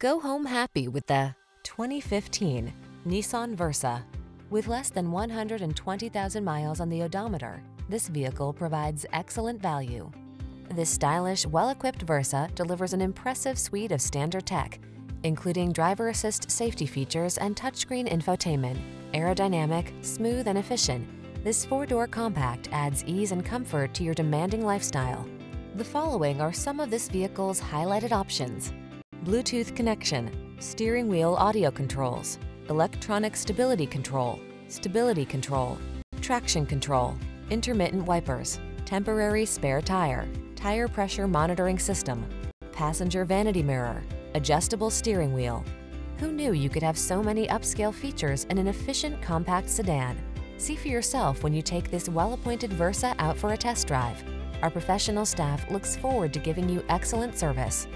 Go home happy with the 2015 Nissan Versa. With less than 120,000 miles on the odometer, this vehicle provides excellent value. This stylish, well-equipped Versa delivers an impressive suite of standard tech, including driver assist safety features and touchscreen infotainment. Aerodynamic, smooth, and efficient, this four-door compact adds ease and comfort to your demanding lifestyle. The following are some of this vehicle's highlighted options. Bluetooth connection, steering wheel audio controls, electronic stability control, stability control, traction control, intermittent wipers, temporary spare tire, tire pressure monitoring system, passenger vanity mirror, adjustable steering wheel. Who knew you could have so many upscale features in an efficient compact sedan? See for yourself when you take this well-appointed Versa out for a test drive. Our professional staff looks forward to giving you excellent service.